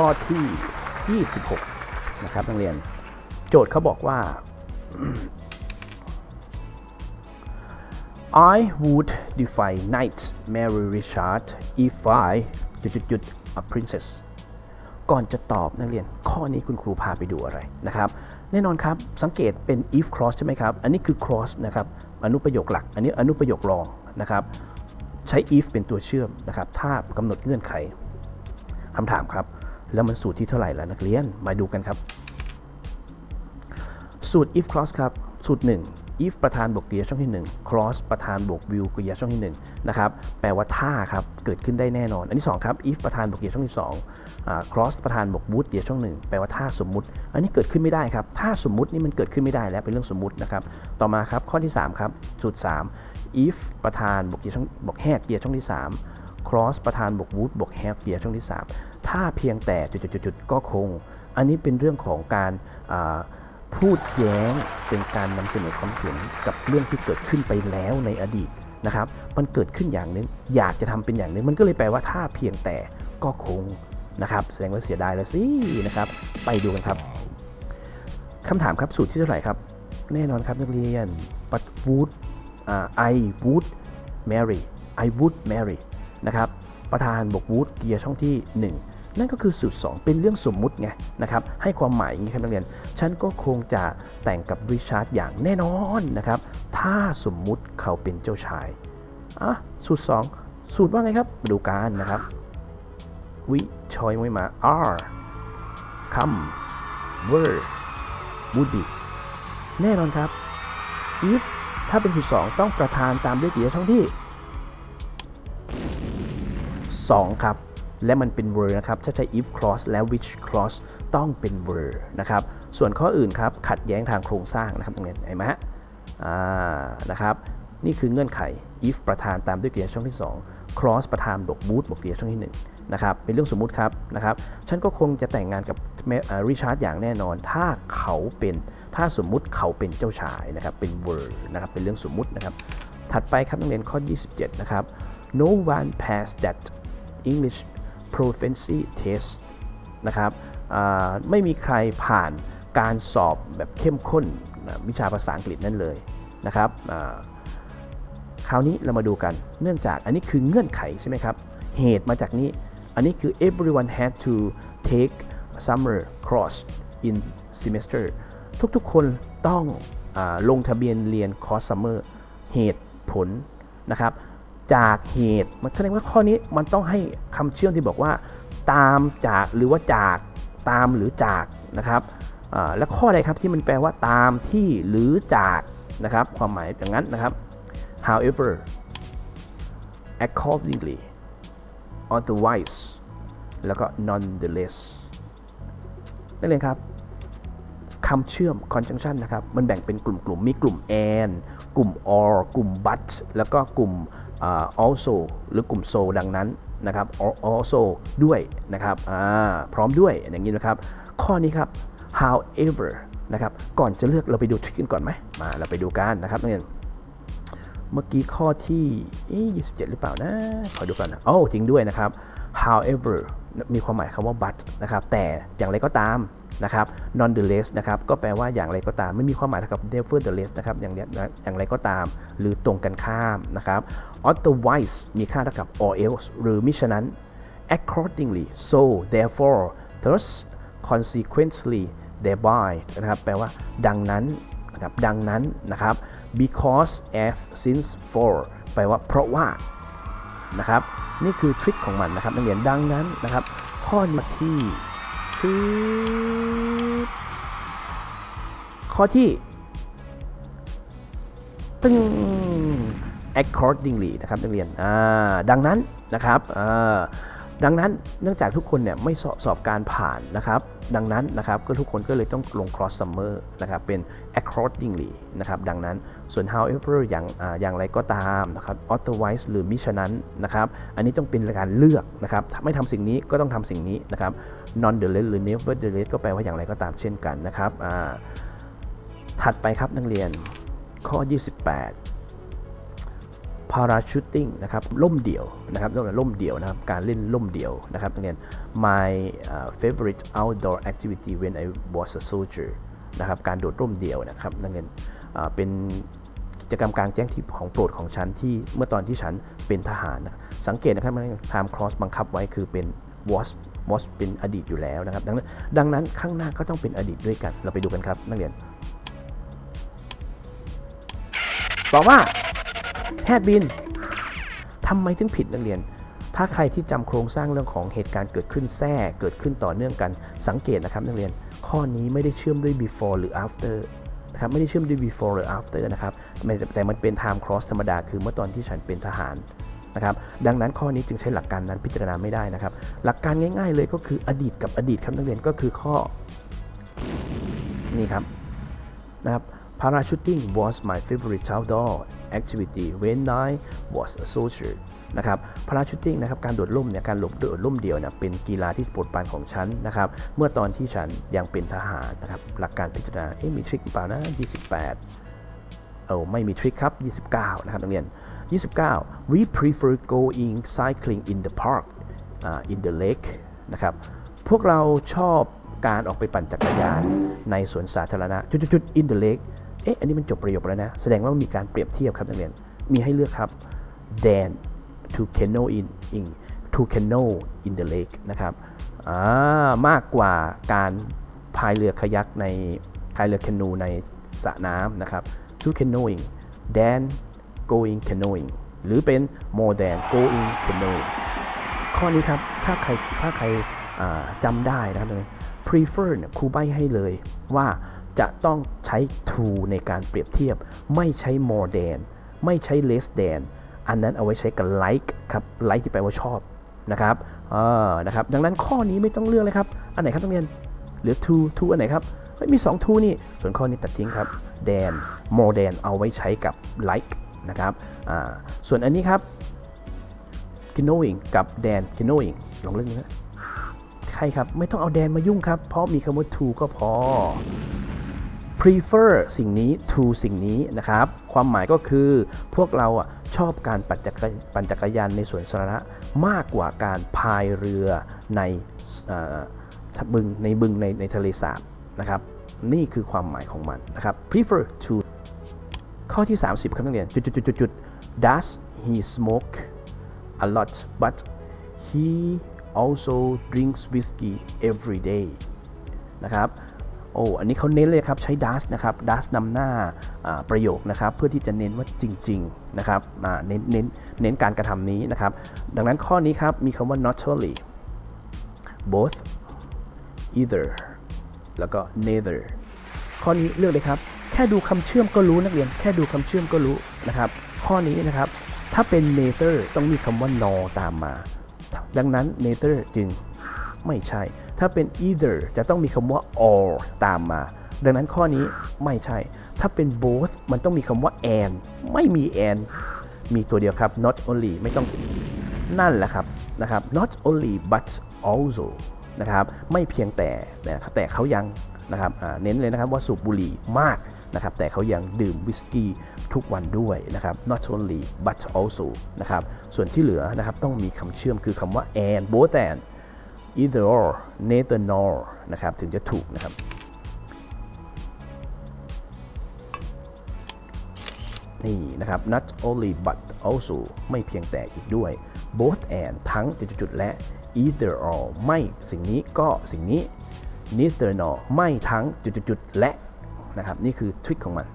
ข้อที่ 26 นะครับนักเรียน โจทย์เขาบอกว่า I would defy knight Mary Richard if I จุดๆ a princess ก่อนจะตอบนักเรียน ข้อนี้คุณครูพาไปดูอะไรนะครับ แน่นอนครับ สังเกตเป็น if clause ใช่ไหมครับ อันนี้คือ clause นะครับอนุประโยคหลัก อันนี้อนุประโยครองนะครับ ใช้ if เป็นตัวเชื่อมนะครับ ถ้ากำหนดเงื่อนไขคำถามครับ แล้วมันสูตรที่เท่าไหร่ล่ะนักเรียน มาดูกันครับ สูตร if clause ครับ สูตร 1 if ประธานบวกกริยาช่องที่ 1 clause ประธานบวก will กริยาช่องที่1นะครับ แปลว่าถ้าครับ เกิดขึ้นได้แน่นอน อันที่ 2 ครับ if ประธานบวกกริยาช่องที่2อ่า clause ประธานบวก would กริยาช่องหนึ่งแปลว่าถ้าสมมุติ อันนี้เกิดขึ้นไม่ได้ครับ ถ้าสมมุตินี่มันเกิดขึ้นไม่ได้แล้วเป็นเรื่องสมมุตินะครับ ต่อมาครับข้อที่ 3 ครับ สูตร 3 if ประธานบวกกริยาช่องบวก had กริยาช่องที่ 3 cross ประธานบวก would บวก have กริยาช่องที่ 3 ถ้าเพียงแต่จุดๆๆก็คง อันนี้เป็นเรื่องของการพูดแย้งเป็นการนำเสนอความเห็นกับเรื่องที่เกิดขึ้นไปแล้วในอดีตนะครับ มันเกิดขึ้นอย่างนึง อยากจะทำเป็นอย่างนึง มันก็เลยแปลว่าถ้าเพียงแต่ก็คงนะครับ แสดงว่าเสียดายแล้วสินะครับ ไปดูกันครับคำถามครับสูตรที่เท่าไหร่ครับ แน่นอนครับนักเรียน but would อ่า I would marry I would marry นะครับ ประธานบวก would เกียร์ช่องที่ 1 นั่นก็คือสูตร 2 เป็นเรื่องสมมุติไงนะครับให้ความหมายอย่างนี้ครับนักเรียน ฉันก็คงจะแต่งกับริชาร์ดอย่างแน่นอนนะครับ ถ้าสมมุติเขาเป็นเจ้าชายอะสูตร 2 สูตรว่าไงครับมาดูกันนะครับวิชอยไม่มา are come were would be แน่นอนครับ if ถ้าเป็นสูตร 2 ต้องประธานตามด้วยกริยช่องที่ 2 ครับ และมันเป็น were นะครับ ถ้าใช้ if clause และ which clause ต้องเป็น were นะครับ ส่วนข้ออื่นครับ ขัดแย้งทางโครงสร้างนะครับตรงนี้เห็นไหมฮะอ่านะครับ นี่คือเงื่อนไข if ประธานตามด้วยกริยาช่องที่ 2 clause ประธานบวก would บวกกริยาช่องที่ 1 นะครับ เป็นเรื่องสมมุติครับนะครับ ฉันก็คงจะแต่งงานกับริชาร์ดอย่างแน่นอน ถ้าเขาเป็น ถ้าสมมุติเขาเป็นเจ้าชายนะครับ เป็น were นะครับ เป็นเรื่องสมมุตินะครับ ถัดไปครับนักเรียนข้อ 27 นะครับ no one passed that English proficiency test นะครับไม่มีใครผ่านการสอบแบบเข้มข้นวิชาภาษาอังกฤษนั่นเลยนะครับคราวนี้เรามาดูกันเนื่องจากอันนี้คือเงื่อนไขใช่ไหมครับ เหตุมาจากนี้ อันนี้คือ everyone had to take summer course in semester ทุกๆคนต้องอลงทะเบียนเรียนคอร์สซัมเมอร์เหตุผลนะครับ จากเหตุ มันแสดงว่าข้อนี้มันต้องให้คำเชื่อมที่บอกว่า ตามจากหรือว่าจากตามหรือจากนะครับและข้อใดครับที่มันแปลว่าตามที่หรือจากนะครับความหมายอย่างนั้นนะครับ however accordingly otherwise แล้วก็ nonetheless นักเรียนครับคำเชื่อม conjunction นะครับ มันแบ่งเป็นกลุ่มๆ มีกลุ่ม and กลุ่ม or กลุ่ม but แล้วก็กลุ่ม also หรือกลุ่ม so ดังนั้นนะครับ also ด้วยนะครับพร้อมด้วยอย่างนี้นะครับ ข้อนี้ครับ however นะครับก่อนจะเลือกเราไปดูทริคกันก่อนไหมมาเราไปดูกันนะครับนักเรียนเมื่อกี้ข้อที่27 หรือเปล่านะ ขอดูก่อนนะโอ้จริงด้วยนะครับ however มีความหมายคำว่า but นะครับ แต่อย่างไรก็ตาม นะครับ nonetheless นะครับ ก็แปลว่าอย่างไรก็ตาม ไม่มีความหมายเท่ากับ nevertheless นะครับ อย่างนี้อย่างไรก็ตาม หรือตรงกันข้ามนะครับ otherwise มีค่าเท่ากับ or else หรือมิฉะนั้น accordingly so therefore thus consequently thereby นะครับ แปลว่า ดังนั้นนะครับ ดังนั้นนะครับ because as since for แปลว่า เพราะว่า นะครับ นี่คือทริคของมันนะครับ นักเรียน ดังนั้นนะครับ ข้อนี้ที่ คือข้อที่ตึง accordingly นะครับนักเรียนอ่าดังนั้นนะครับอ่า ดังนั้นเนื่องจากทุกคนเนี่ยไม่สอบสอบการผ่านนะครับ ดังนั้นนะครับก็ทุกคนก็เลยต้องลง cross summer นะครับเป็น accordingly นะครับดังนั้นส่วน however อย่างอย่างไรก็ตามนะครับ otherwise หรือมิฉะนั้นนะครับอันนี้ต้องเป็นการเลือกนะครับไม่ทำสิ่งนี้ก็ต้องทำสิ่งนี้นะครับ non the less หรือ never the less ก็แปลว่าอย่างไรก็ตามเช่นกันนะครับถัดไปครับนักเรียนข้อ 28 parachuting นะครับล่มเดี่ยวนะครับเรียกว่าล่มเดี่ยวนะครับการเล่นล่มเดี่ยวนะครับนักเรียน my uh, favorite outdoor activity when I was a soldier นะครับการโดดร่มเดี่ยวนะครับนักเรียนเป็นกิจกรรมกลางแจ้งที่ของโปรดของฉันที่เมื่อตอนที่ฉันเป็นทหารนะสังเกตนะครับ time cross บังคับไว้คือเป็น was was เป็นอดีตอยู่แล้วนะครับ ดังนั้นดังนั้นข้างหน้าก็ต้องเป็นอดีตด้วยกัน เราไปดูกันครับนักเรียนตอบว่า had been ทำไมถึงผิดนักเรียน ถ้าใครที่จำโครงสร้างเรื่องของเหตุการณ์เกิดขึ้นแทรกเกิดขึ้นต่อเนื่องกันสังเกตนะครับนักเรียน ข้อนี้ไม่ได้เชื่อมด้วย before หรือ after นะครับไม่ได้เชื่อมด้วย before หรือ after นะครับแต่แต่มันเป็น time cross ธรรมดาคือเมื่อตอนที่ฉันเป็นทหารนะครับดังนั้นข้อนี้จึงใช้หลักการนั้นพิจารณาไม่ได้นะครับ หลักการง่าย ๆ เลยก็คืออดีตกับอดีตครับนักเรียนก็คือข้อนี่ครับนะครับ parachuting was my favorite outdoor activity when I was a soldier นะครับ parachuting นะครับ การโดดร่มเนี่ย การหลบโดดร่มเดียวเนี่ย เป็นกีฬาที่โปรดปรานของฉันนะครับ เมื่อตอนที่ฉันยังเป็นทหารนะครับ หลักการพิจารณา เอ๊ะ มีทริคเปล่านะ 28 เออไม่มีทริคครับ 29 นะครับนักเรียน 29 we prefer going cycling in the park uh, in the lake นะครับ พวกเราชอบการออกไปปั่นจักรยานในสวนสาธารณะจุดๆ in the lake เอ๊ะอันนี้มันจบประโยคแล้วนะ แสดงว่ามีการเปรียบเทียบครับนักเรียน มีให้เลือกครับ than to canoe in, in to canoe in the lake นะครับอ่ามากกว่าการพายเรือคายักในพายเรือแคนูในสระน้ำนะครับ to canoeing than going canoeing หรือเป็น more than going canoeing ข้อนี้ครับ ถ้าใครถ้าใครอ่าจำได้นะครับเลย prefer เนี่ยครูใบให้เลยว่า จะต้องใช้ to ในการเปรียบเทียบ ไม่ใช้ more than ไม่ใช้ less than อันนั้นเอาไว้ใช้กับ like ครับ like ที่แปลว่าชอบนะครับเออนะครับ ดังนั้นข้อนี้ไม่ต้องเลือกเลยครับ อันไหนครับนักเรียนเหลือ to to อันไหนครับไม่มี 2 to นี่ ส่วนข้อนี้ตัดทิ้งครับ than more than เอาไว้ใช้กับ like นะครับอ่าส่วนอันนี้ครับ canoeing กับ than canoeing ลองเล่นนะใครครับ ไม่ต้องเอา than มายุ่งครับ เพราะมีคำว่า to ก็พอ prefer สิ่งนี้ to สิ่งนี้นะครับ ความหมายก็คือพวกเราอะชอบการปั่นจักรปั่นจักรยานในสวนสาธารณะมากกว่าการพายเรือในอบึงในบึงในในทะเลสาบนะครับ นี่คือความหมายของมันนะครับ prefer to ข้อที่ 30 ครับนักเรียนจุดๆๆ does he smoke a lot but he also drinks whiskey every day นะครับ โอ้อันนี้เขาเน้นเลยครับใช้ does นะครับ does นำหน้าประโยคนะครับเพื่อที่จะเน้นว่าจริงๆนะครับเน้นเน้นเน้นการกระทำนี้นะครับ ดังนั้นข้อนี้ครับมีคำว่า not only both either แล้วก็ neither ข้อนี้เลือกเลยครับ แค่ดูคำเชื่อมก็รู้นักเรียน แค่ดูคำเชื่อมก็รู้นะครับ ข้อนี้นะครับ ถ้าเป็น neither ต้องมีคำว่า nor ตามมา ดังนั้น neither จึงไม่ใช่ ถ้าเป็น either จะต้องมีคำว่า or ตามมา ดังนั้นข้อนี้ไม่ใช่ ถ้าเป็น both มันต้องมีคำว่า and ไม่มี and มีตัวเดียวครับ not only ไม่ต้องนั่นแหละครับนะครับ not only but also นะครับไม่เพียงแต่แต่เขายังนะครับเน้นเลยนะครับว่าสูบบุหรี่มากนะครับแต่เขายังดื่มวิสกี้ทุกวันด้วยนะครับ not only but also นะครับส่วนที่เหลือนะครับต้องมีคำเชื่อมคือคำว่า and both and either or neither nor นะครับถึงจะถูกนะครับนี่นะครับ not only but also ไม่เพียงแต่อีกด้วย both and ทั้งจุดๆและ either or ไม่สิ่งนี้ก็สิ่งนี้ neither nor ไม่ทั้งจุดๆและนะครับ นี่คือทริคของมัน